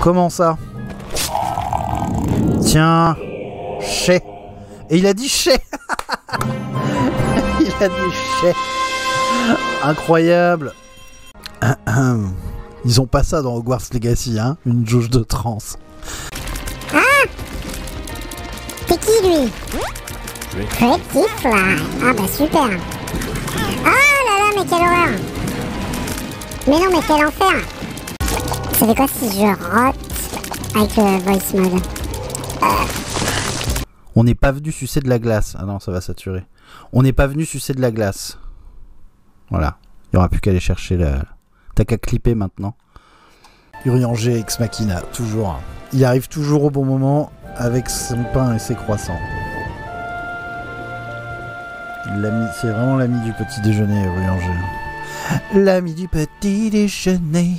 Comment ça Tiens, chais. Et il a dit chais. il a dit chais. Incroyable. Ils ont pas ça dans Hogwarts Legacy, hein Une jauge de trans. C'est qui lui Pretty Fly. Ah bah super. Oh là là, mais quelle horreur. Mais non, mais quel enfer. Ça fait quoi si je rote avec le voice mode On n'est pas venu sucer de la glace. Ah non, ça va saturer. On n'est pas venu sucer de la glace. Voilà. Il n'y aura plus qu'à aller chercher la. T'as qu'à clipper maintenant. Urianger ex machina, toujours. Il arrive toujours au bon moment avec son pain et ses croissants. L'ami, c'est vraiment l'ami du petit déjeuner, Urianger. L'ami du petit déjeuner,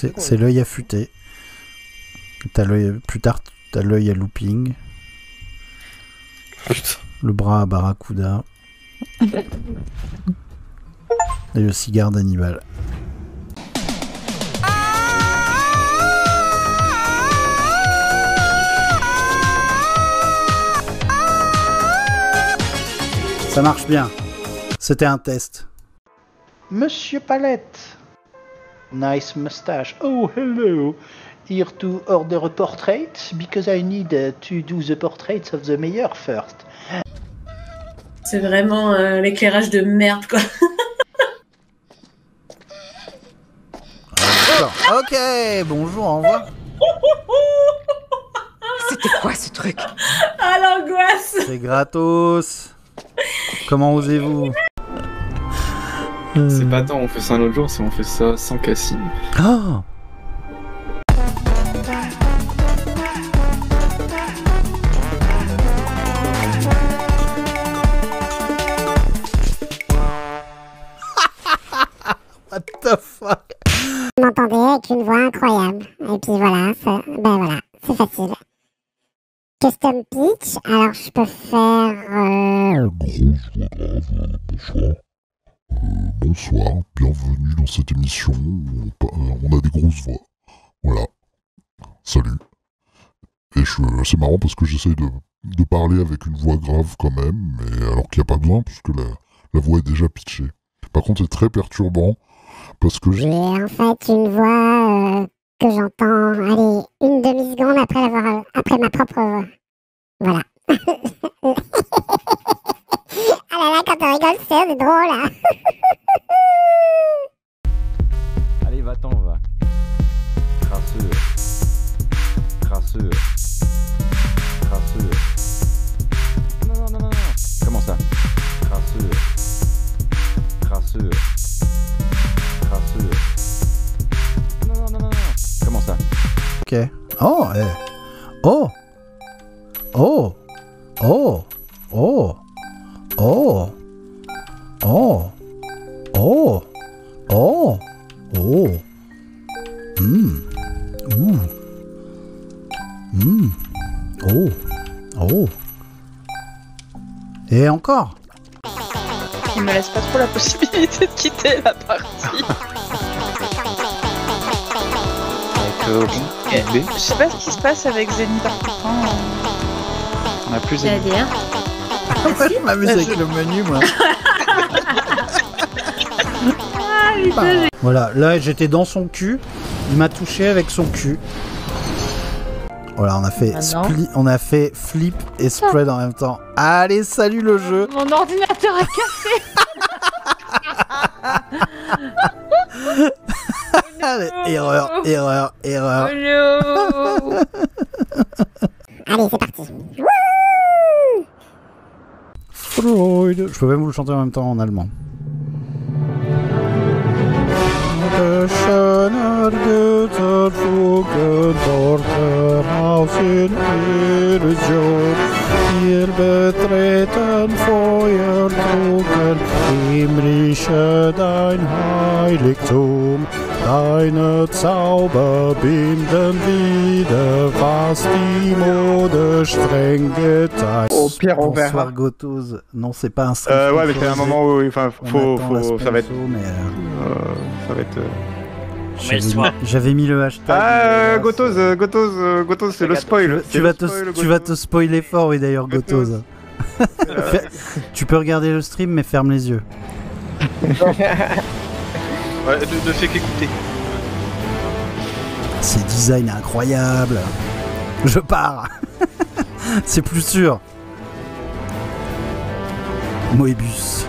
C'est c'est l'œil affûté. T'as l'œil plus tard, t'as l'œil à looping, Putain. le bras à barracuda et le cigare d'Hannibal. Ça marche bien. C'était un test. Monsieur Palette. Nice mustache. Oh, hello. Here to order a portrait because I need uh, to do the portraits of the mayor first. C'est vraiment euh, l'éclairage de merde, quoi. D'accord. Ok, bonjour, au revoir. C'était quoi ce truc? Ah, l'angoisse C'est gratos. Comment osez-vous? C'est pas tant, on fait ça un autre jour, c'est on fait ça sans Cassine. Ah What the fuck? Vous m'entendez avec une voix incroyable. Et puis voilà, ça- ben voilà, c'est facile. Custom pitch, alors je peux faire... euh, euh, bonsoir. Bienvenue dans cette émission où on, pa- euh, on a des grosses voix. Voilà. Salut. Et je, c'est marrant parce que j'essaye de, de parler avec une voix grave quand même, mais alors qu'il n'y a pas besoin puisque la, la voix est déjà pitchée. Par contre, c'est très perturbant parce que j'ai J'ai en fait une voix euh, que j'entends, allez, une demi-seconde après, l'avoir, après ma propre voix. Voilà. là quand on rigole, c'est drôle. Hein. Allez, va-t'en, va. Crasseux. Crasseux. Crasseux. Non, non, non, non, non. Comment ça? Crasseux. Crasseux. Crasseux. Non, non, non, non, non. Comment ça? Ok. Oh, eh. Oh Oh Oh Oh Oh. Oh. Oh. Oh. Oh. Hum Ouh Hum Oh. Oh. Et encore. Il me laisse pas trop la possibilité de quitter la partie. Avec euh, Et- Roublé, Je sais pas ce qui se passe avec Zenith Arcoutan. on a plus C'est-à-dire Je m'amuse avec le menu, moi. Voilà, là j'étais dans son cul, il m'a touché avec son cul. Voilà, on a fait spli- on a fait flip et spread en même temps. Allez, salut le jeu. Mon ordinateur a cassé Allez, erreur, erreur, erreur. Oh Allez, c'est parti. Je peux même vous le chanter en même temps en allemand. Deine Zauber binden wieder, was die Mode streng. Au pire, on verra. Bonsoir Gotos. Non, c'est pas un stream Euh, ouais, mais c'est un moment où, enfin, faut, faut, ça va être, mais, euh, euh, ça va être. euh, j'avais mis- J'avais mis le hashtag. Ah, euh, là, Gotos, c'est- c'est le spoil. Tu vas, te, tu vas te spoiler fort, oui, d'ailleurs. Fais- tu peux regarder le stream, mais ferme les yeux. Ouais, ne, ne fait qu'écouter. Ces designs incroyables. Je pars. c'est plus sûr. Moebius.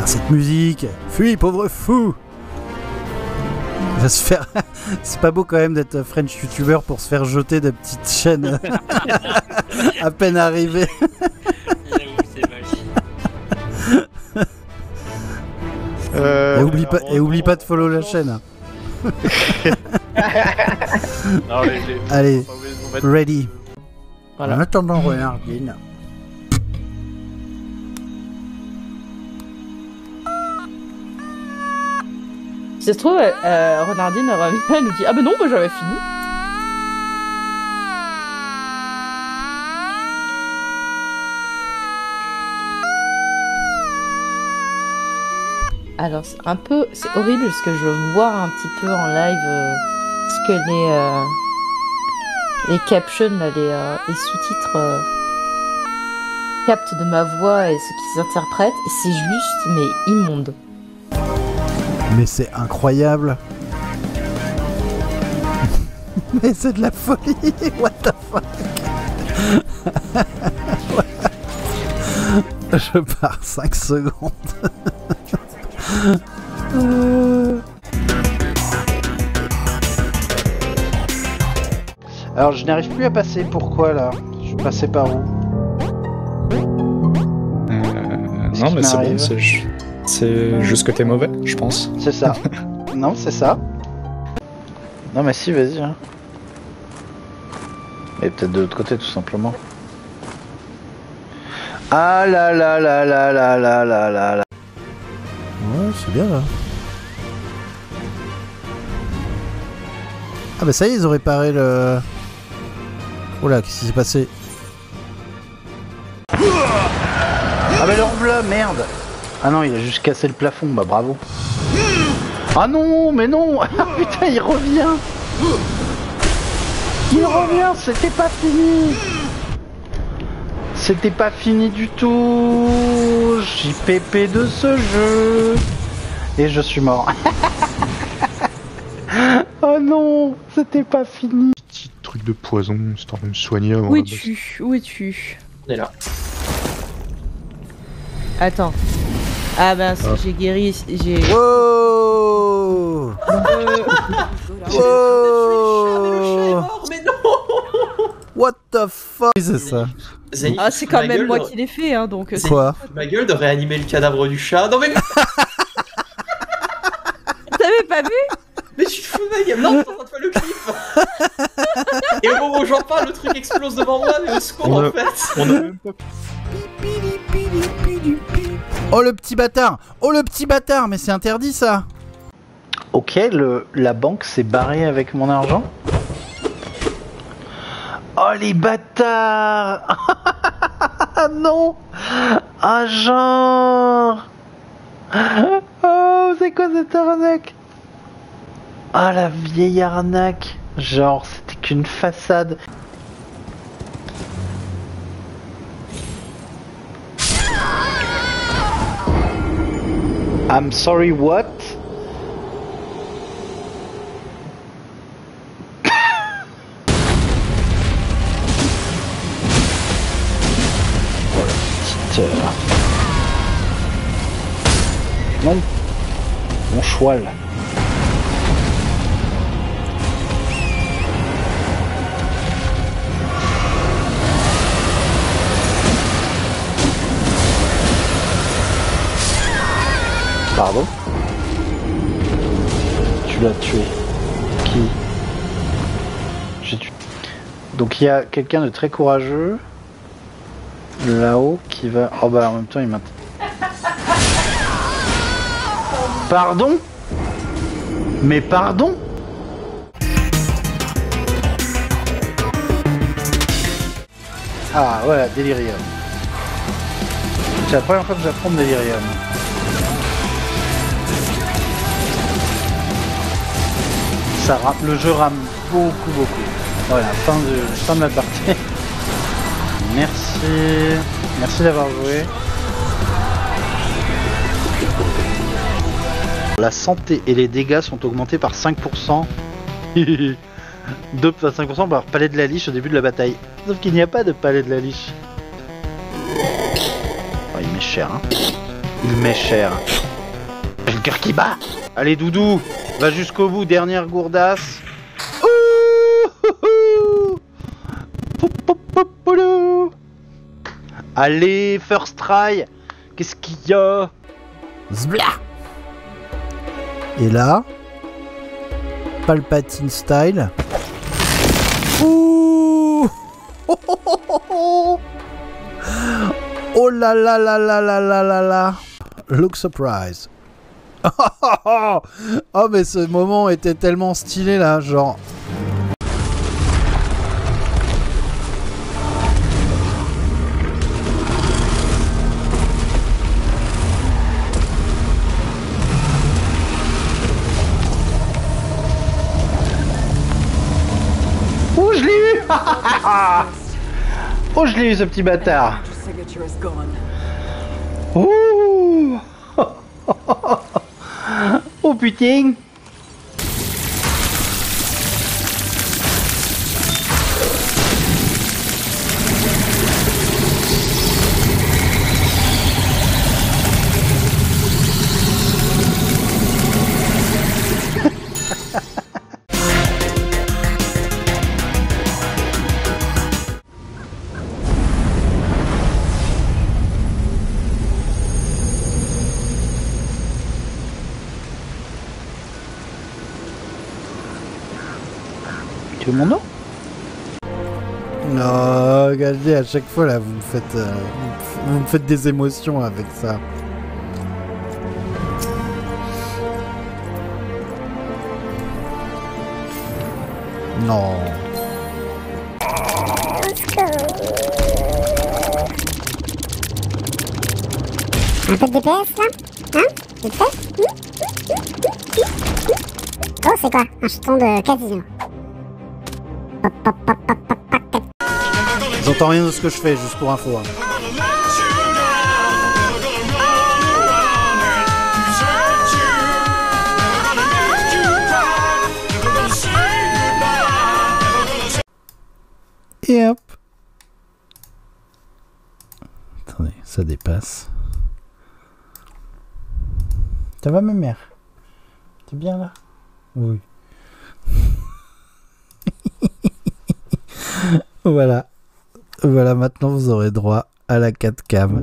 Ah, cette musique. Fuis, pauvre fou. Va se faire. c'est pas beau quand même d'être French YouTuber pour se faire jeter de petites chaînes à peine arrivées. Euh, Et oublie pas, et oublie pas de follow la chaîne. Non, les- les- Allez, ready. Voilà. En attendant Renardine. Si ça se trouve, euh, Renardine revient, nous dit Ah, ben non, moi j'avais fini. Alors, c'est un peu. C'est horrible parce que je vois un petit peu en live euh, ce que les. euh, les captions, les, euh, les sous-titres captent de ma voix et ce qu'ils interprètent. C'est juste, mais immonde. Mais c'est incroyable. Mais c'est de la folie. What the fuck? Je pars 5 secondes. Euh. Alors je n'arrive plus à passer. Pourquoi là? Je passais par où? Euh, non, mais c'est bon, c'est c'est juste que t'es mauvais, je pense. C'est ça. non, c'est ça. Non, mais si, vas-y. Hein. Et peut-être de l'autre côté, tout simplement. Ah là là là là là là là là là. Ouais, c'est bien là. Ah bah ça y est, ils ont réparé le... Oh là, qu'est-ce qui s'est passé? Ah bah le merde Ah non, il a juste cassé le plafond, bah bravo. Ah non, mais non Ah putain, il revient Il revient, c'était pas fini C'était pas fini du tout JPP de ce jeu Et je suis mort. oh non, c'était pas fini Petit truc de poison, histoire de me soigner avant Où es-tu Où es-tu? On est là. Attends. Ah ben, Ah. j'ai guéri. J'ai. Wow Wow Mais non What the fuck? C'est ça. Ah, c'est quand même moi de- qui l'ai fait, hein, donc. euh, Quoi? Ma gueule de réanimer le cadavre du chat. Non mais, T'avais pas vu? Mais je ma gueule. Non, t'es en train de faire le clip. Et au moment où j'en parle, le truc explose devant moi, mais au secours On a- en fait. On a même pas Oh le petit bâtard. Oh le petit bâtard Mais c'est interdit ça. Ok, le, la banque s'est barrée avec mon argent. Oh les bâtards. Non. Ah genre. Oh c'est quoi cette arnaque? Ah la vieille arnaque. Genre c'était qu'une façade I'm sorry what? Euh, mon, choix là. Pardon Tu l'as tué. Qui J'ai tué. Donc il y a quelqu'un de très courageux là-haut qui va. Oh bah en même temps il m'a. Pardon Mais pardon Ah voilà, Delirium. C'est la première fois que j'apprends Delirium. Le jeu rame beaucoup beaucoup. Voilà, fin de, fin de la partie. Merci. Merci d'avoir joué. La santé et les dégâts sont augmentés par 5%. 2 à 5% par palais de la liche au début de la bataille. Sauf qu'il n'y a pas de palais de la liche. Oh, il met cher, hein. Il met cher. J'ai le cœur qui bat Allez, Doudou, va jusqu'au bout, dernière gourdasse. Allez, first try Qu'est-ce qu'il y a Zbla Et là, Palpatine style. Ouh oh, oh, oh. oh là là là là là là là là Look surprise Oh mais ce moment était tellement stylé là, genre... Oh, je l'ai eu Oh, je l'ai eu ce petit bâtard Oh Oh putain Tu veux mon nom? Non, regardez, à chaque fois là, vous me faites, euh, vous me faites des émotions avec ça. Non. Un peu de DPS là? Hein? Vite fait Oh, c'est quoi? Un jeton de casino. J'entends rien de ce que je fais, juste pour info. hein. Et hop. Attendez, ça dépasse. Ça va ma mère? T'es bien là? Oui. Voilà. Voilà, maintenant vous aurez droit à la 4 cam.